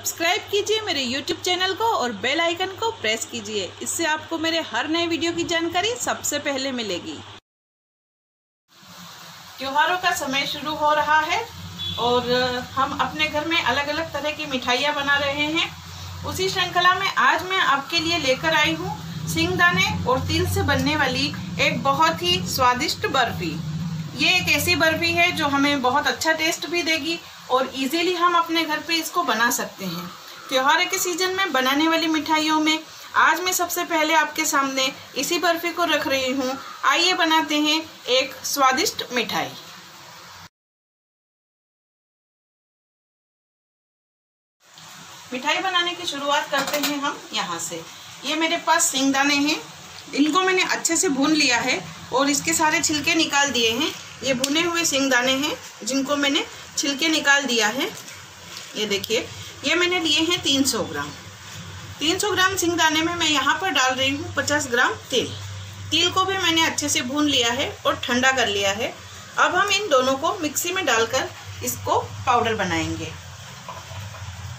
Subscribe कीजिए मेरे YouTube channel को और बेल आइकन को प्रेस कीजिए। इससे आपको मेरे हर नए वीडियो की जानकारी सबसे पहले मिलेगी। त्योहारों का समय शुरू हो रहा है और हम अपने घर में अलग अलग तरह की मिठाइयाँ बना रहे हैं। उसी श्रृंखला में आज मैं आपके लिए लेकर आई हूँ सिंगदाने और तिल से बनने वाली एक बहुत ही स्वादिष्ट बर्फ़ी। ये एक ऐसी बर्फ़ी है जो हमें बहुत अच्छा टेस्ट भी देगी और इजीली हम अपने घर पे इसको बना सकते हैं। त्योहार के सीज़न में बनाने वाली मिठाइयों में आज मैं सबसे पहले आपके सामने इसी बर्फ़ी को रख रही हूँ। आइए बनाते हैं एक स्वादिष्ट मिठाई। मिठाई बनाने की शुरुआत करते हैं हम यहाँ से। ये मेरे पास सिंगदाने हैं। इनको मैंने अच्छे से भून लिया है और इसके सारे छिलके निकाल दिए हैं। ये भुने हुए सिंगदाने हैं, जिनको मैंने छिलके निकाल दिया है। ये देखिए, ये मैंने लिए हैं 300 ग्राम। 300 ग्राम सिंगदाने में मैं यहाँ पर डाल रही हूँ 50 ग्राम तिल। तिल को भी मैंने अच्छे से भून लिया है और ठंडा कर लिया है। अब हम इन दोनों को मिक्सी में डालकर इसको पाउडर बनाएँगे।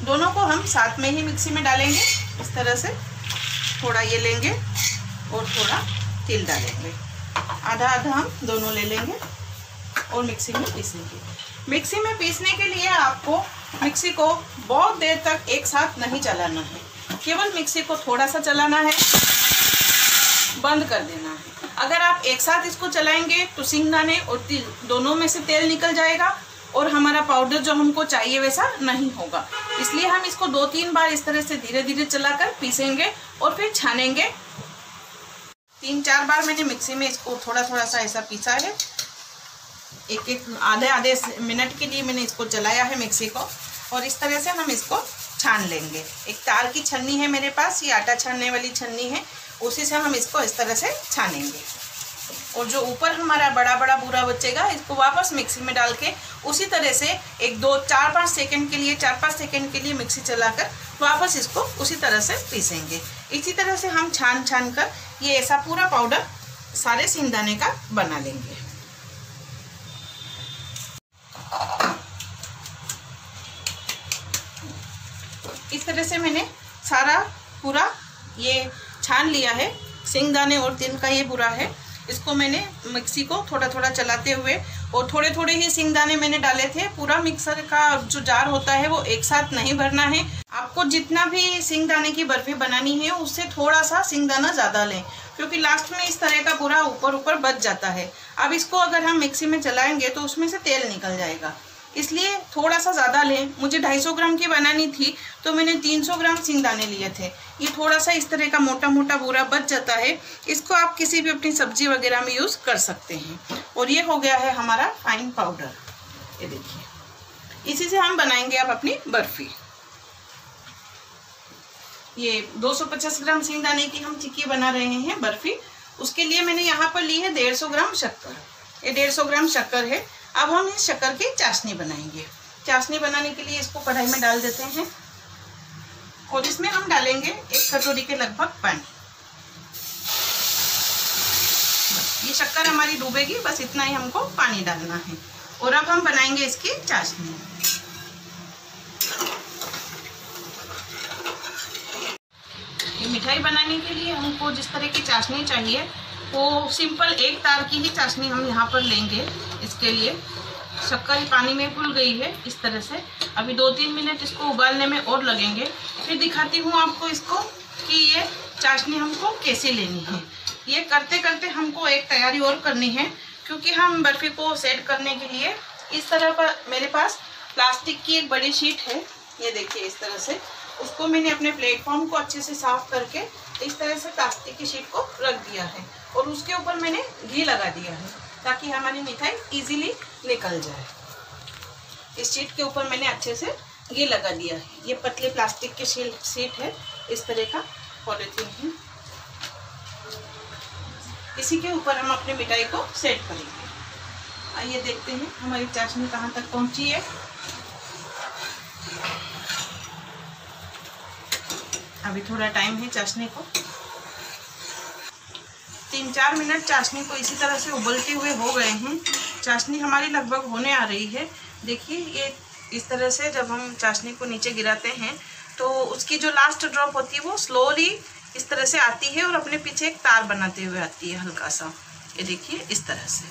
दोनों को हम साथ में ही मिक्सी में डालेंगे। इस तरह से थोड़ा ये लेंगे और थोड़ा तिल डालेंगे। आधा आधा हम दोनों ले लेंगे। और मिक्सी में पीसने पीसेंगे मिक्सी में पीसने के लिए आपको मिक्सी को बहुत देर तक एक साथ नहीं चलाना है। केवल मिक्सी को थोड़ा सा चलाना है, बंद कर देना है। अगर आप एक साथ इसको चलाएँगे तो सिंगदाने और तिल दोनों में से तेल निकल जाएगा और हमारा पाउडर जो हमको चाहिए वैसा नहीं होगा। इसलिए हम इसको दो तीन बार इस तरह से धीरे धीरे चलाकर पीसेंगे और फिर छानेंगे। तीन चार बार मैंने मिक्सी में इसको थोड़ा थोड़ा सा ऐसा पीसा है। एक एक आधे आधे मिनट के लिए मैंने इसको चलाया है मिक्सी को और इस तरह से हम इसको छान लेंगे। एक तार की छन्नी है मेरे पास, ये आटा छानने वाली छन्नी है, उसी से हम इसको इस तरह से छानेंगे। और जो ऊपर हमारा बड़ा बड़ा बूरा बचेगा, इसको वापस मिक्सी में डाल के उसी तरह से एक दो, चार पाँच सेकंड के लिए, चार पाँच सेकंड के लिए मिक्सी चलाकर वापस इसको उसी तरह से पीसेंगे। इसी तरह से हम छान छान कर ये ऐसा पूरा पाउडर सारे सिंगदाने का बना लेंगे। इस तरह से मैंने सारा पूरा ये छान लिया है। सिंगदाने और तिल का ये बुरा है। इसको मैंने मिक्सी को थोड़ा थोड़ा चलाते हुए और थोड़े थोड़े ही सिंगदाने मैंने डाले थे। पूरा मिक्सर का जो जार होता है वो एक साथ नहीं भरना है। आपको जितना भी सिंगदाने की बर्फ़ी बनानी है, उससे थोड़ा सा सिंगदाना ज़्यादा लें, क्योंकि लास्ट में इस तरह का पूरा ऊपर ऊपर बच जाता है। अब इसको अगर हम मिक्सी में चलाएँगे तो उसमें से तेल निकल जाएगा। इसलिए थोड़ा सा ज़्यादा लें। मुझे 250 ग्राम की बनानी थी तो मैंने 300 ग्राम सिंगदाने लिए थे। ये थोड़ा सा इस तरह का मोटा मोटा बोरा बच जाता है। इसको आप किसी भी अपनी सब्ज़ी वगैरह में यूज़ कर सकते हैं। और ये हो गया है हमारा फाइन पाउडर ये देखिए। इसी से हम बनाएँगे आप अपनी बर्फ़ी। ये 250 ग्राम सिंगदाने की हम चिक्की बना रहे हैं बर्फ़ी। उसके लिए मैंने यहाँ पर ली है डेढ़ ग्राम शक्कर। ये डेढ़ ग्राम शक्कर है। अब हम इस शक्कर की चाशनी बनाएँगे। चाशनी बनाने के लिए इसको कढ़ाई में डाल देते हैं। और इसमें हम डालेंगे एक कटोरी के लगभग पानी। ये शक्कर हमारी डूबेगी, बस इतना ही हमको पानी डालना है। और अब हम बनाएँगे इसकी चाशनी। ये मिठाई बनाने के लिए हमको जिस तरह की चाशनी चाहिए, वो सिंपल एक तार की ही चाशनी हम यहाँ पर लेंगे। इसके लिए। शक्कर पानी में घुल गई है इस तरह से। अभी दो तीन मिनट इसको उबालने में और लगेंगे। फिर दिखाती हूँ आपको इसको कि ये चाशनी हमको कैसे लेनी है। ये करते करते हमको एक तैयारी और करनी है, क्योंकि हम बर्फ़ी को सेट करने के लिए इस तरह पर मेरे पास प्लास्टिक की एक बड़ी शीट है। ये देखिए इस तरह से। उसको मैंने अपने प्लेटफॉर्म को अच्छे से साफ़ करके इस तरह से प्लास्टिक की शीट को रख दिया है। और उसके ऊपर मैंने घी लगा दिया है। ताकि हमारी मिठाई इजीली निकल जाए। इस शीट के ऊपर मैंने अच्छे से ये लगा दिया है। ये पतले प्लास्टिक की शीट है। इस तरह का पॉलिथीन है। इसी के ऊपर हम अपनी मिठाई को सेट करेंगे। आइए देखते हैं हमारी चाशनी कहाँ तक पहुँची है। अभी थोड़ा टाइम है चाशनी को। तीन चार मिनट चाशनी को इसी तरह से उबलते हुए हो गए हैं। चाशनी हमारी लगभग होने आ रही है। देखिए, ये इस तरह से जब हम चाशनी को नीचे गिराते हैं तो उसकी जो लास्ट ड्रॉप होती है, वो स्लोली इस तरह से आती है और अपने पीछे एक तार बनाते हुए आती है हल्का सा ये देखिए, इस तरह से।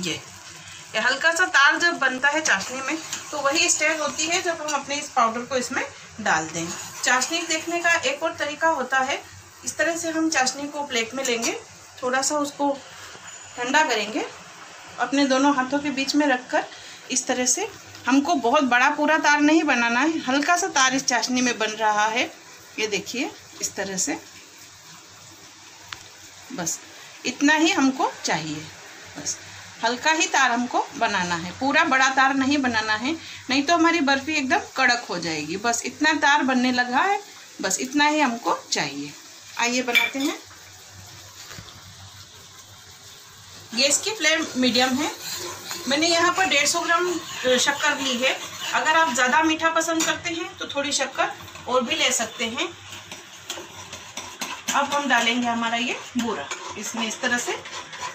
ये ये हल्का सा तार जब बनता है चाशनी में तो वही स्टेज होती है जब हम अपने इस पाउडर को इसमें डाल दें। चाशनी देखने का एक और तरीका होता है इस तरह से हम चाशनी को प्लेट में लेंगे, थोड़ा सा उसको ठंडा करेंगे, अपने दोनों हाथों के बीच में रखकर इस तरह से। हमको बहुत बड़ा पूरा तार नहीं बनाना है, हल्का सा तार इस चाशनी में बन रहा है। ये देखिए, इस तरह से। बस, इतना ही हमको चाहिए, बस। हल्का ही तार हमको बनाना है, पूरा बड़ा तार नहीं बनाना है, नहीं तो हमारी बर्फ़ी एकदम कड़क हो जाएगी। बस, इतना तार बनने लगा है, बस, इतना ही हमको चाहिए। आइए बनाते हैं। गैस की फ्लेम मीडियम है। मैंने यहाँ पर 150 ग्राम शक्कर ली है। अगर आप ज़्यादा मीठा पसंद करते हैं तो थोड़ी शक्कर और भी ले सकते हैं। अब हम डालेंगे हमारा ये बूरा। इसमें इस तरह से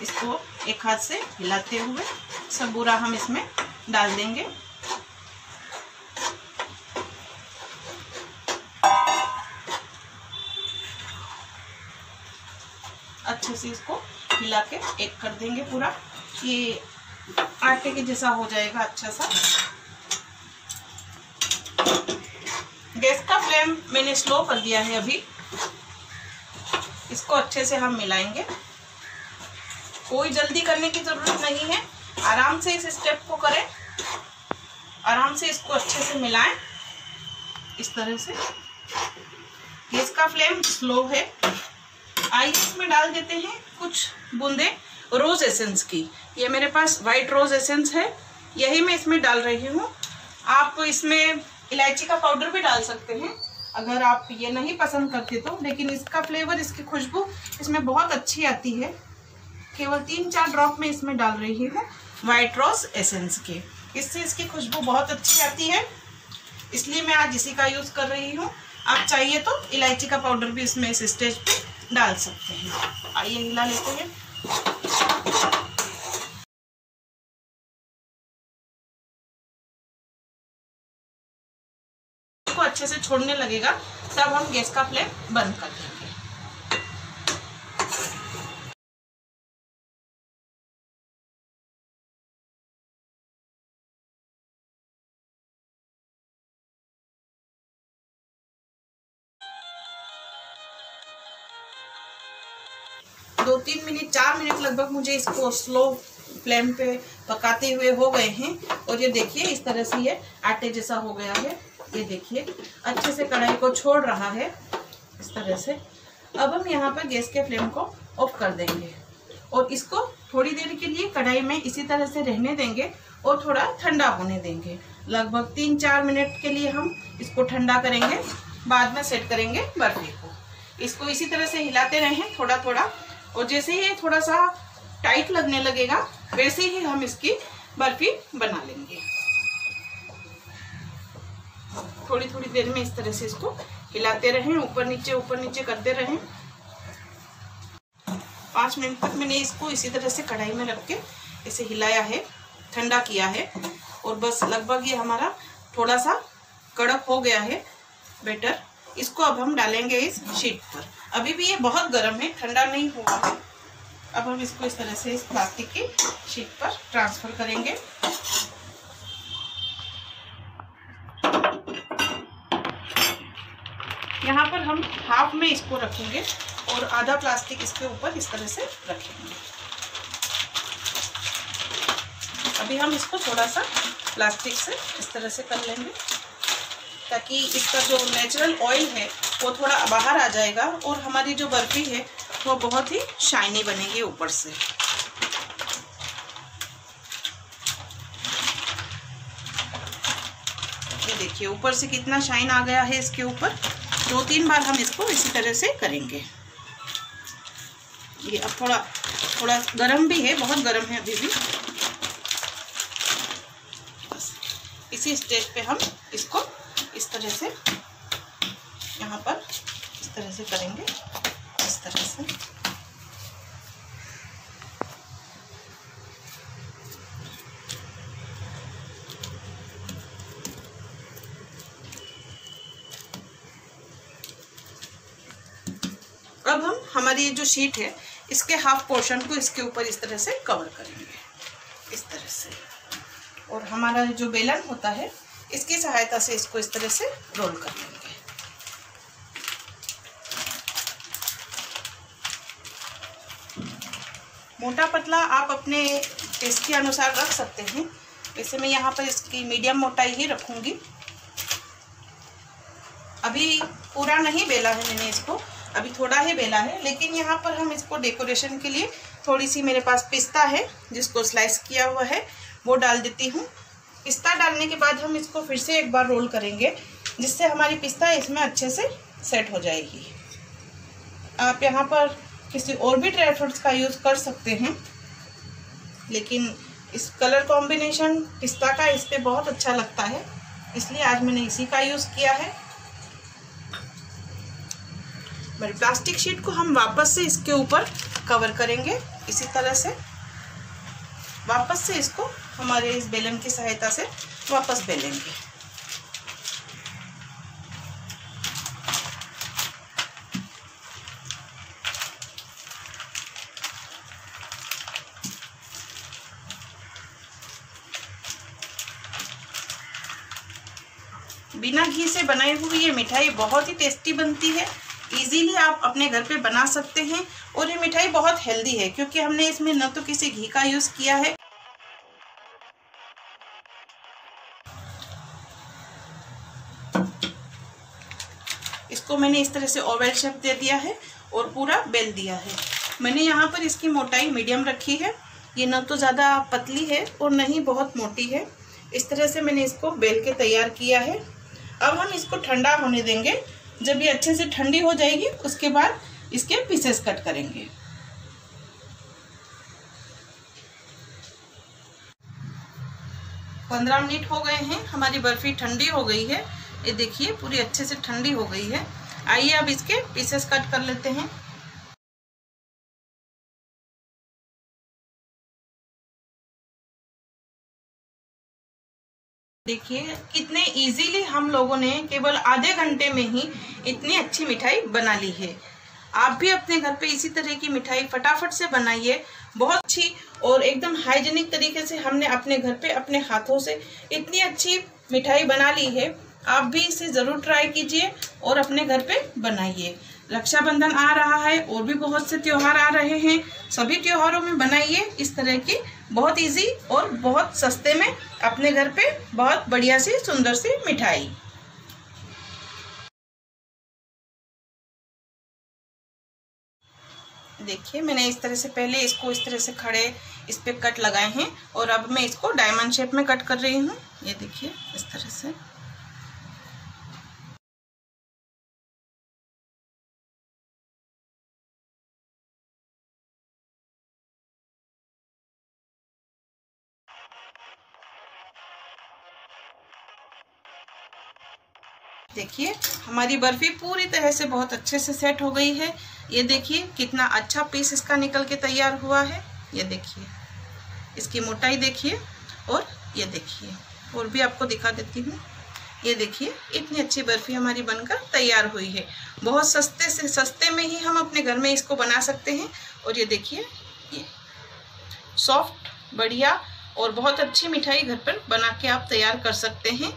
इसको एक हाथ से हिलाते हुए सब बूरा हम इसमें डाल देंगे। से इसको हिला के एक कर देंगे पूरा। ये आटे के जैसा हो जाएगा अच्छा सा। गैस का फ्लेम मैंने स्लो कर दिया है अभी। इसको अच्छे से हम मिलाएँगे। कोई जल्दी करने की ज़रूरत नहीं है। आराम से इस स्टेप को करें। आराम से इसको अच्छे से मिलाएँ। इस तरह से। गैस का फ्लेम स्लो है। आइए इसमें डाल देते हैं कुछ बूंदे, रोज़ एसेंस की। ये मेरे पास वाइट रोज़ एसेंस है, यही मैं इसमें डाल रही हूँ। आप इसमें इलायची का पाउडर भी डाल सकते हैं, अगर आप ये नहीं पसंद करते तो। लेकिन इसका फ्लेवर, इसकी खुशबू इसमें बहुत अच्छी आती है। केवल तीन चार ड्रॉप में इसमें डाल रही हूँ, वाइट रोज एसेंस के। इससे इसकी खुशबू बहुत अच्छी आती है। इसलिए मैं आज इसी का यूज़ कर रही हूँ। आप चाहिए तो इलायची का पाउडर भी इसमें इस स्टेज पे डाल सकते हैं। आइए हिला लेते हैं। अच्छे से छोड़ने लगेगा, तब हम गैस का फ्लेम बंद कर देंगे। चार मिनट लगभग मुझे इसको स्लो फ्लेम पे पकाते हुए हो गए हैं। और ये देखिए, इस तरह से ये आटे जैसा हो गया है। ये देखिए, अच्छे से कढ़ाई को छोड़ रहा है। इस तरह से। अब हम यहाँ पर गैस के फ्लेम को ऑफ़ कर देंगे। और इसको थोड़ी देर के लिए कढ़ाई में इसी तरह से रहने देंगे और थोड़ा ठंडा होने देंगे। लगभग तीन चार मिनट के लिए हम इसको ठंडा करेंगे। बाद में सेट करेंगे बर्फ़ी को। इसको इसी तरह से हिलाते रहें थोड़ा थोड़ा और जैसे ही थोड़ा सा टाइट लगने लगेगा, वैसे ही हम इसकी बर्फ़ी बना लेंगे। थोड़ी थोड़ी देर में इस तरह से इसको हिलाते रहें, ऊपर नीचे ऊपर नीचे करते रहें। पाँच मिनट तक मैंने इसको इसी तरह से कढ़ाई में रख के इसे हिलाया है, ठंडा किया है। और बस लगभग ये हमारा थोड़ा सा कड़क हो गया है बेटर इसको अब हम डालेंगे इस शीट पर। अभी भी ये बहुत गर्म है, ठंडा नहीं हुआ है। अब हम इसको इस तरह से इस प्लास्टिक की शीट पर ट्रांसफ़र करेंगे। यहाँ पर हम हाफ़ में इसको रखेंगे और आधा प्लास्टिक इसके ऊपर इस तरह से रखेंगे। अभी हम इसको थोड़ा सा प्लास्टिक से इस तरह से कर लेंगे, ताकि इसका जो नेचुरल ऑयल है वो थोड़ा बाहर आ जाएगा और हमारी जो बर्फ़ी है, वो बहुत ही शाइनी बनेगी ऊपर से। ये देखिए, ऊपर से कितना शाइन आ गया है इसके ऊपर। दो तीन बार हम इसको इसी तरह से करेंगे। ये अब थोड़ा थोड़ा गर्म भी है, बहुत गर्म है अभी भी। इसी स्टेज पे हम इसको इस तरह से तरह से करेंगे। इस तरह से। अब हम, हमारी ये जो शीट है, इसके हाफ़ पोर्शन को इसके ऊपर इस तरह से कवर करेंगे। इस तरह से। और हमारा जो बेलन होता है, इसकी सहायता से इसको इस तरह से रोल करना मोटा पतला आप अपने टेस्ट के अनुसार रख सकते हैं। वैसे मैं यहाँ पर इसकी मीडियम मोटाई ही रखूँगी। अभी पूरा नहीं बेला है मैंने इसको, अभी थोड़ा ही बेला है, लेकिन यहाँ पर हम इसको डेकोरेशन के लिए थोड़ी सी मेरे पास पिस्ता है, जिसको स्लाइस किया हुआ है, वो डाल देती हूँ। पिस्ता डालने के बाद हम इसको फिर से एक बार रोल करेंगे, जिससे हमारी पिस्ता इसमें अच्छे से सेट हो जाएगी। आप यहाँ पर किसी और भी ड्राई फ्रूट्स का यूज़ कर सकते हैं। लेकिन इस कलर कॉम्बिनेशन पिस्ता का इस पर बहुत अच्छा लगता है। इसलिए आज मैंने इसी का यूज़ किया है। मेरी प्लास्टिक शीट को हम वापस से इसके ऊपर कवर करेंगे इसी तरह से। वापस से इसको हमारे इस बेलन की सहायता से वापस बेलेंगे। बिना से बनाई हुई ये मिठाई बहुत ही टेस्टी बनती है। इजीली आप अपने घर पे बना सकते हैं और ये मिठाई बहुत हेल्दी है, क्योंकि हमने इसमें न तो किसी घी का यूज़ किया है। इसको मैंने इस तरह से ओवल शेप दे दिया है और पूरा बेल दिया है। मैंने यहाँ पर इसकी मोटाई मीडियम रखी है। ये न तो ज़्यादा पतली है और न ही बहुत मोटी है। इस तरह से मैंने इसको बेल के तैयार किया है। अब हम इसको ठंडा होने देंगे। जब ये अच्छे से ठंडी हो जाएगी, उसके बाद इसके पीसेस कट करेंगे। पंद्रह मिनट हो गए हैं, हमारी बर्फ़ी ठंडी हो गई है। ये देखिए, पूरी अच्छे से ठंडी हो गई है। आइए अब इसके पीसेस कट कर लेते हैं। देखिए, कितने इजीली हम लोगों ने केवल आधे घंटे में ही इतनी अच्छी मिठाई बना ली है। आप भी अपने घर पे इसी तरह की मिठाई फटाफट से बनाइए। बहुत अच्छी और एकदम हाइजेनिक तरीके से हमने अपने घर पे अपने हाथों से इतनी अच्छी मिठाई बना ली है। आप भी इसे ज़रूर ट्राई कीजिए और अपने घर पे बनाइए। रक्षाबंधन आ रहा है और भी बहुत से त्यौहार आ रहे हैं। सभी त्योहारों में बनाइए इस तरह की बहुत इजी और बहुत सस्ते में अपने घर पे बहुत बढ़िया सी, सुंदर सी मिठाई। देखिए, मैंने इस तरह से पहले इसको इस तरह से खड़े इस पे कट लगाए हैं और अब मैं इसको डायमंड शेप में कट कर रही हूँ। ये देखिए, इस तरह से। देखिए, हमारी बर्फ़ी पूरी तरह से बहुत अच्छे से सेट हो गई है। ये देखिए, कितना अच्छा पीस इसका निकल के तैयार हुआ है। ये देखिए, इसकी मोटाई देखिए और ये देखिए, और भी आपको दिखा देती हूँ। ये देखिए, इतनी अच्छी बर्फ़ी हमारी बनकर तैयार हुई है। बहुत सस्ते से, सस्ते में ही हम अपने घर में इसको बना सकते हैं। और ये देखिए, ये सॉफ्ट बढ़िया और बहुत अच्छी मिठाई घर पर बना के आप तैयार कर सकते हैं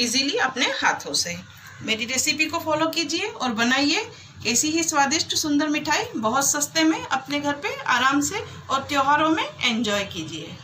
इजीली अपने हाथों से। मेरी रेसिपी को फॉलो कीजिए और बनाइए ऐसी ही स्वादिष्ट सुंदर मिठाई बहुत सस्ते में अपने घर पे आराम से और त्योहारों में एंजॉय कीजिए।